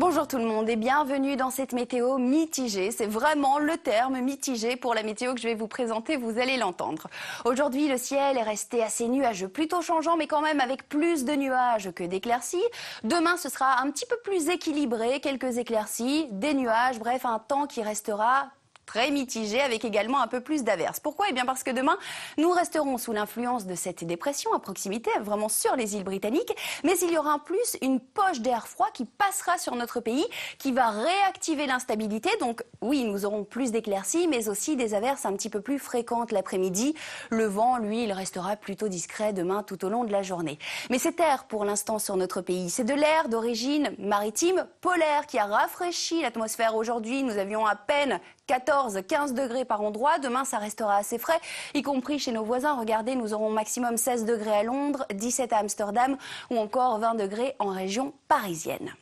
Bonjour tout le monde et bienvenue dans cette météo mitigée. C'est vraiment le terme mitigé pour la météo que je vais vous présenter, vous allez l'entendre. Aujourd'hui, le ciel est resté assez nuageux, plutôt changeant, mais quand même avec plus de nuages que d'éclaircies. Demain, ce sera un petit peu plus équilibré, quelques éclaircies, des nuages, bref, un temps qui restera très mitigé avec également un peu plus d'averses. Pourquoi? Eh bien parce que demain, nous resterons sous l'influence de cette dépression à proximité, vraiment sur les îles britanniques, mais il y aura en plus une poche d'air froid qui passera sur notre pays, qui va réactiver l'instabilité. Donc oui, nous aurons plus d'éclaircies, mais aussi des averses un petit peu plus fréquentes l'après-midi. Le vent, lui, il restera plutôt discret demain tout au long de la journée. Mais cet air, pour l'instant, sur notre pays, c'est de l'air d'origine maritime polaire qui a rafraîchi l'atmosphère aujourd'hui. Nous avions à peine 14, 15 degrés par endroit. Demain, ça restera assez frais, y compris chez nos voisins. Regardez, nous aurons maximum 16 degrés à Londres, 17 à Amsterdam ou encore 20 degrés en région parisienne.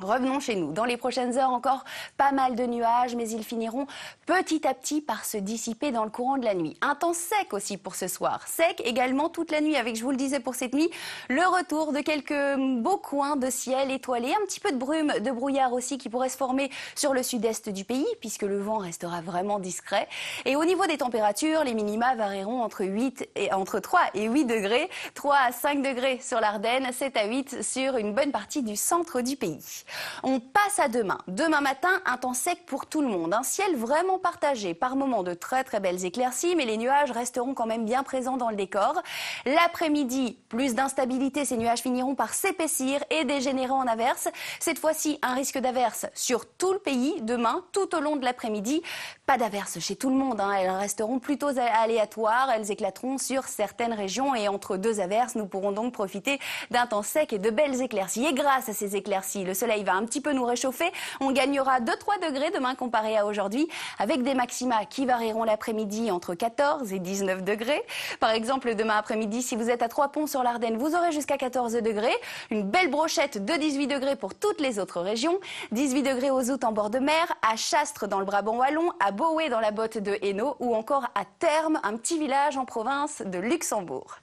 Revenons chez nous. Dans les prochaines heures, encore pas mal de nuages, mais ils finiront petit à petit par se dissiper dans le courant de la nuit. Un temps sec aussi pour ce soir. Sec également toute la nuit, avec, je vous le disais pour cette nuit, le retour de quelques beaux coins de ciel étoilé. Un petit peu de brume, de brouillard aussi qui pourrait se former sur le sud-est du pays, puisque le vent restera vraiment discret. Et au niveau des températures, les minima varieront entre 8 et, entre 3 et 8 degrés. 3 à 5 degrés sur l'Ardenne, 7 à 8 sur une bonne partie du centre du pays. On passe à demain. Demain matin, un temps sec pour tout le monde. Un ciel vraiment partagé. Par moments de très très belles éclaircies, mais les nuages resteront quand même bien présents dans le décor. L'après-midi, plus d'instabilité. Ces nuages finiront par s'épaissir et dégénérer en averses. Cette fois-ci, un risque d'averses sur tout le pays demain, tout au long de l'après-midi. Pas d'averses chez tout le monde. Hein. Elles resteront plutôt aléatoires. Elles éclateront sur certaines régions et entre deux averses, nous pourrons donc profiter d'un temps sec et de belles éclaircies. Et grâce à ces éclaircies, le soleil va un petit peu nous réchauffer. On gagnera 2-3 degrés demain comparé à aujourd'hui, avec des maxima qui varieront l'après-midi entre 14 et 19 degrés. Par exemple, demain après-midi, si vous êtes à Trois Ponts sur l'Ardenne, vous aurez jusqu'à 14 degrés. Une belle brochette de 18 degrés pour toutes les autres régions. 18 degrés aux Zout en bord de mer, à Chastres dans le Brabant wallon, à Beauvais dans la botte de Hainaut ou encore à Terme, un petit village en province de Luxembourg.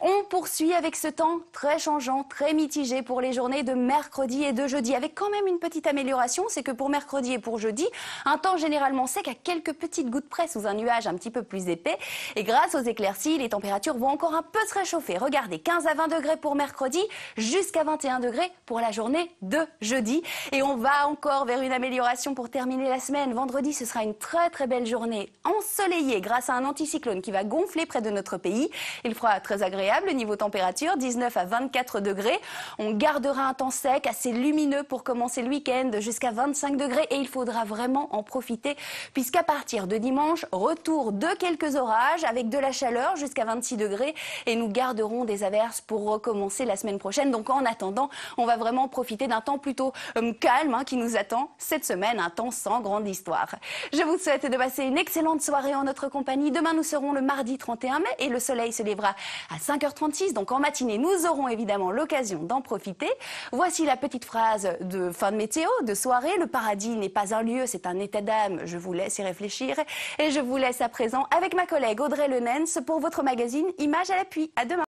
On poursuit avec ce temps très changeant, très mitigé pour les journées de mercredi et de jeudi avec quand même une petite amélioration, c'est que pour mercredi et pour jeudi, un temps généralement sec à quelques petites gouttes près sous un nuage un petit peu plus épais. Et grâce aux éclaircies, les températures vont encore un peu se réchauffer. Regardez, 15 à 20 degrés pour mercredi, jusqu'à 21 degrés pour la journée de jeudi. Et on va encore vers une amélioration pour terminer la semaine. Vendredi, ce sera une très très belle journée ensoleillée grâce à un anticyclone qui va gonfler près de notre pays. Il fera très agréable niveau température, 19 à 24 degrés. On gardera un temps sec, assez lumineux pour commencer le week-end jusqu'à 25 degrés et il faudra vraiment en profiter puisqu'à partir de dimanche, retour de quelques orages avec de la chaleur jusqu'à 26 degrés et nous garderons des averses pour recommencer la semaine prochaine. Donc en attendant, on va vraiment profiter d'un temps plutôt euh, calme hein, qui nous attend cette semaine, un temps sans grande histoire. Je vous souhaite de passer une excellente soirée en notre compagnie. Demain, nous serons le mardi 31 mai et le soleil se lèvera à 5h36. Donc en matinée, nous aurons évidemment l'occasion d'en profiter. Voici la petite de fin de météo, de soirée. Le paradis n'est pas un lieu, c'est un état d'âme. Je vous laisse y réfléchir. Et je vous laisse à présent avec ma collègue Audrey Lenens pour votre magazine Images à l'appui. À demain.